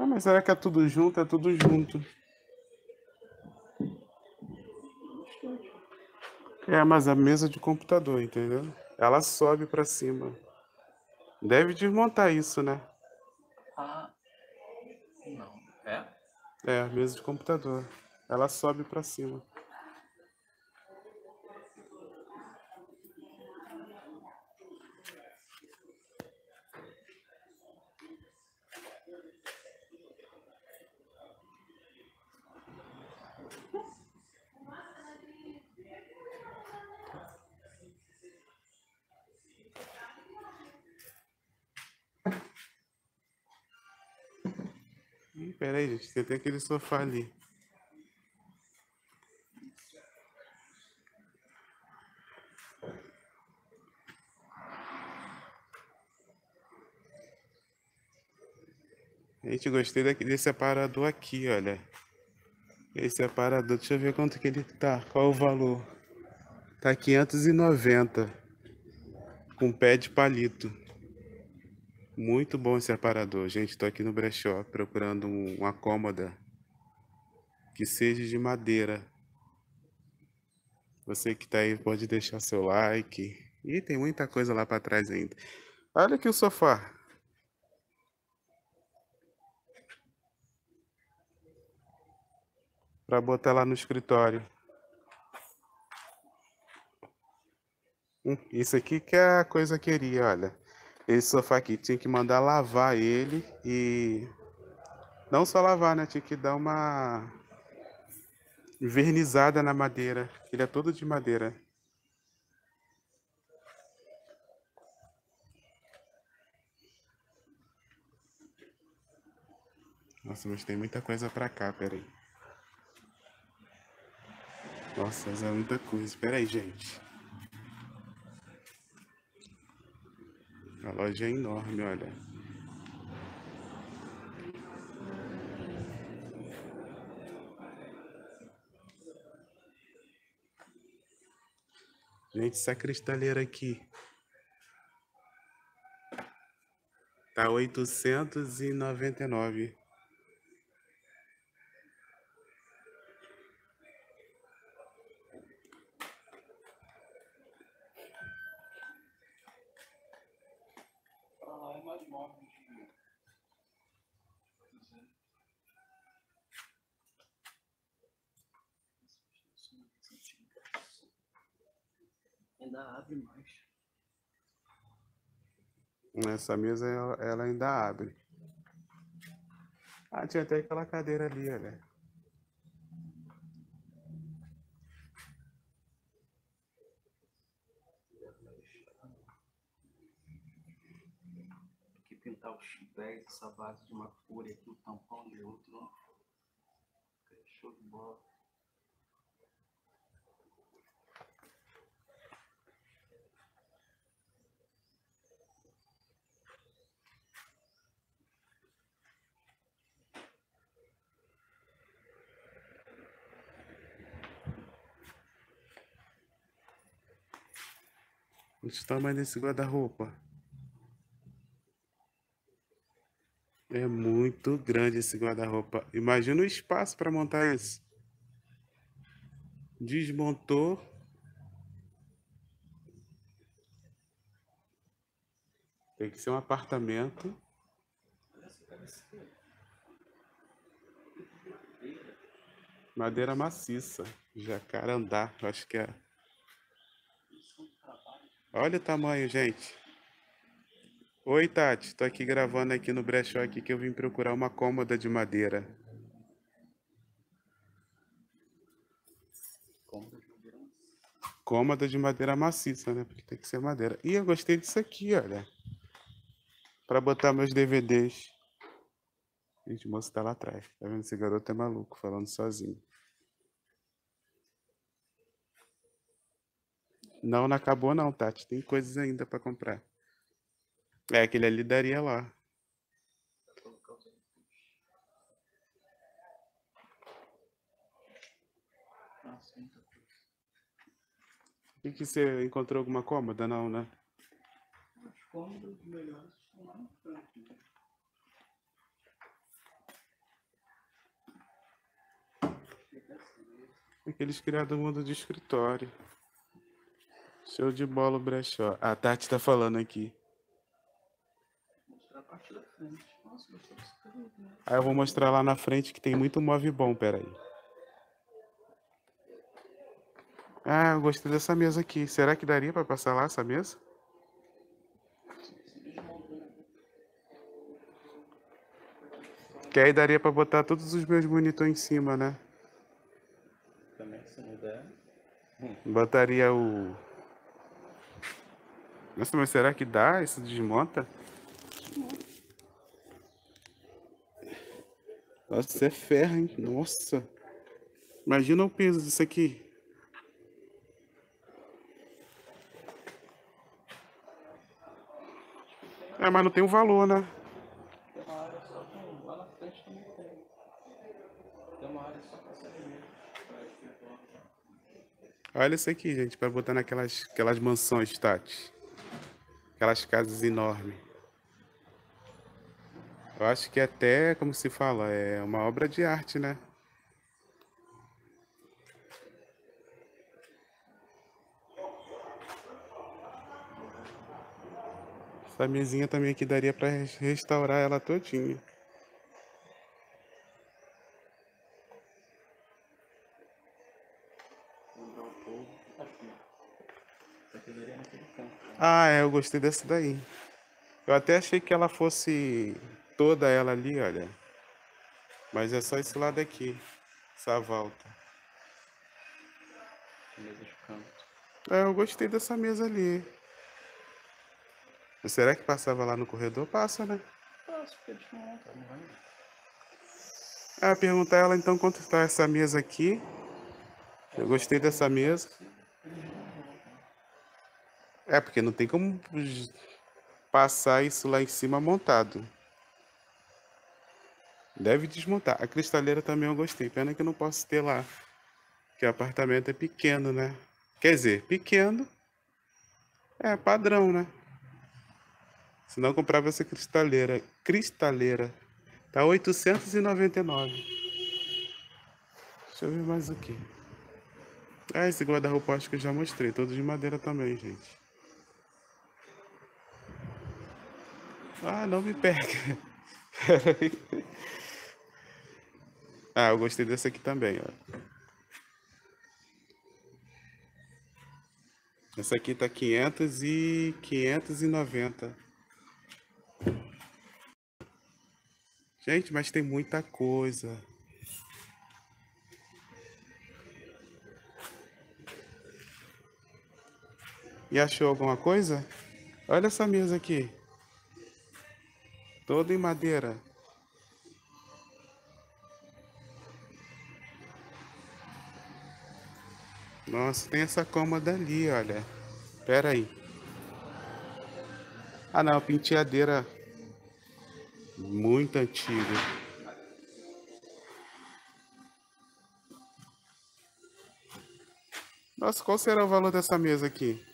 Ah, mas será que é tudo junto? É tudo junto. É, mas a mesa de computador, entendeu? Ela sobe pra cima. Deve desmontar isso, né? Ah, não. É? É, a mesa de computador. Ela sobe pra cima. Pera aí, gente. Tem até aquele sofá ali. Gente, gostei desse separador aqui, olha. Esse separador, deixa eu ver quanto que ele tá. Qual o valor? Tá 590. Com pé de palito. Muito bom esse separador. Gente, tô aqui no brechó procurando um- uma cômoda que seja de madeira. Você que tá aí pode deixar seu like. Ih, tem muita coisa lá pra trás ainda. Olha aqui o sofá. Pra botar lá no escritório. Hum, Isso aqui que é a coisa queria, olha. Esse sofá aqui tinha que mandar lavar ele e não só lavar, né? Tinha que dar uma vernizada na madeira. Ele é todo de madeira. Nossa, mas tem muita coisa pra cá, peraí. Nossa, mas é muita coisa. Peraí, gente. A loja é enorme, olha. Gente, essa cristaleira aqui tá 899. Ah, é mais móvel de. Ainda abre mais. Essa mesa ela, ela ainda abre. Ah, tinha até aquela cadeira ali, olha. Pintar os pés, essa base de uma e aqui o tampão de outro. ó. Show de bola. Olha o tamanho desse guarda-roupa. É muito grande esse guarda-roupa. Imagina o espaço para montar isso. Desmontou. Tem que ser um apartamento. Madeira maciça. Jacarandá, acho que é. Olha o tamanho, gente. Oi, Tati. Tô aqui gravando aqui no brechó aqui que eu vim procurar uma cômoda de madeira. Cômoda de madeira. maciça, né? Porque tem que ser madeira. E eu gostei disso aqui, olha. Pra botar meus DVDs. Gente, o moço tá lá atrás. Tá vendo? Esse garoto é maluco, falando sozinho. Não, não acabou não, Tati. Tem coisas ainda pra comprar. É, aquele ali daria lá. E que você encontrou alguma cômoda? Não, né? Os cômodos melhores estão lá na frente. Né? Aqueles criados mundo de escritório. Show de bola brechó. A Tati tá falando aqui. Mostrar a parte da frente. Nossa, gostou desse período, né? Aí eu vou mostrar lá na frente que tem muito móvel bom, peraí. Ah, eu gostei dessa mesa aqui. Será que daria pra passar lá essa mesa? Que aí daria pra botar todos os meus monitores em cima, né? Também, se não der. Botaria o. Nossa, mas será que dá? Isso desmonta? Nossa, isso é ferro, hein? Nossa. Imagina o peso disso aqui. É, mas não tem o valor, né? Olha isso aqui, gente, para botar naquelas aquelas mansões, Tati. Aquelas casas enormes. Eu acho que até, como se fala, é uma obra de arte, né? Essa mesinha também aqui daria para restaurar ela todinha. Ah, é, eu gostei dessa daí. Eu até achei que ela fosse toda ela ali, olha. Mas é só esse lado aqui, essa volta. Mesa de canto. É, eu gostei dessa mesa ali. Mas será que passava lá no corredor? Passa, né? Nossa, porque eles não montam, não vai? Ah, perguntar ela então quanto está essa mesa aqui. Eu gostei dessa mesa. É, porque não tem como passar isso lá em cima montado. Deve desmontar. A cristaleira também eu gostei. Pena que eu não posso ter lá. Porque o apartamento é pequeno, né? Quer dizer, pequeno. É padrão, né? Senão eu comprava essa cristaleira. Cristaleira. Tá 899. Deixa eu ver mais aqui. Ah, esse guarda-roupa acho que eu já mostrei. Todos de madeira também, gente. Ah, não me pega. Ah, eu gostei desse aqui também, ó. Essa aqui tá 500 e 590. Gente, mas tem muita coisa. E achou alguma coisa? Olha essa mesa aqui. Toda em madeira. Nossa, tem essa cômoda ali, olha. Pera aí. Ah não, penteadeira muito antiga. Nossa, qual será o valor dessa mesa aqui?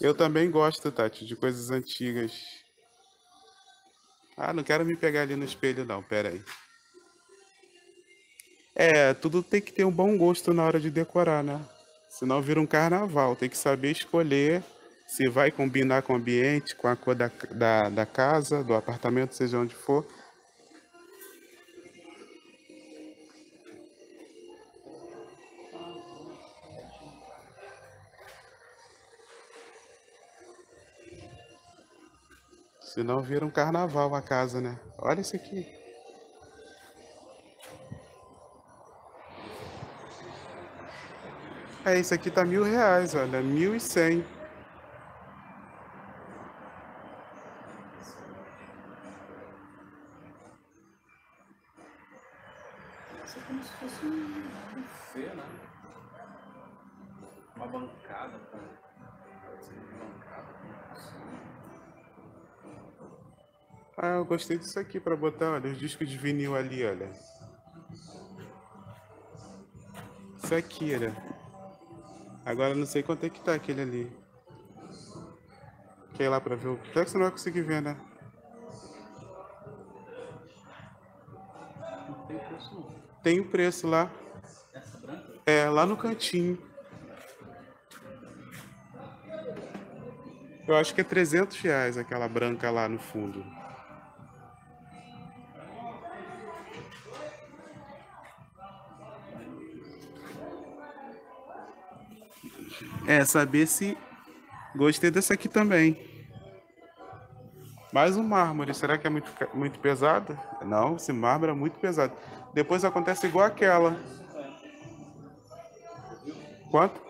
Eu também gosto, Tati, de coisas antigas. Ah, não quero me pegar ali no espelho, não. Pera aí. É, tudo tem que ter um bom gosto na hora de decorar, né? Senão vira um carnaval. Tem que saber escolher se vai combinar com o ambiente, com a cor da, da, da casa, do apartamento, seja onde for. Senão vira um carnaval a casa, né? Olha isso aqui. É, isso aqui tá mil reais, olha, mil e cem. Isso é como se fosse um buffet, né? Uma bancada com. Uma bancada cozinha. Ah, eu gostei disso aqui pra botar, olha, os discos de vinil ali, olha. Isso aqui, olha. Agora não sei quanto é que tá aquele ali. Quer ir lá pra ver o. Será que você não vai conseguir ver, né? Tem o preço lá. Essa branca? É, lá no cantinho. Eu acho que é 300 reais aquela branca lá no fundo. É, saber se gostei dessa aqui também. Mais um mármore, será que é muito, muito pesado? Não, esse mármore é muito pesado. Depois acontece igual aquela. Quanto?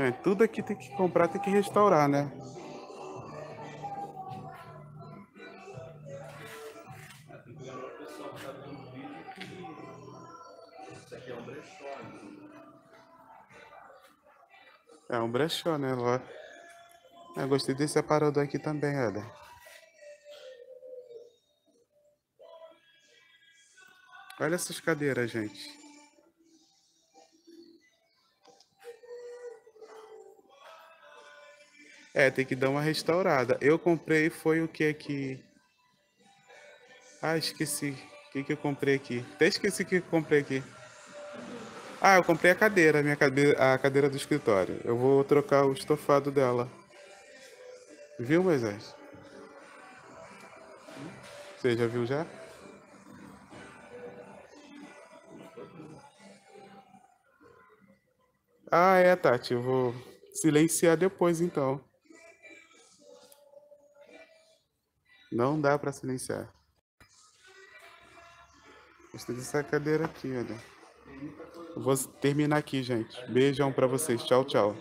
É, tudo aqui tem que comprar, tem que restaurar, né? É um brechó. né? Eu gostei desse aparador aqui também, olha. Olha essas cadeiras, gente. É, tem que dar uma restaurada. Eu comprei foi o que aqui? Ah, esqueci. O que que eu comprei aqui? Até esqueci o que eu comprei aqui. Ah, eu comprei a cadeira, a minha cadeira, a cadeira do escritório. Eu vou trocar o estofado dela. Viu, Moisés? Você já viu já? Ah, é, Tati. Eu vou silenciar depois, então. Não dá pra silenciar. Gostei dessa cadeira aqui, olha. Vou terminar aqui, gente. Beijão pra vocês. Tchau, tchau.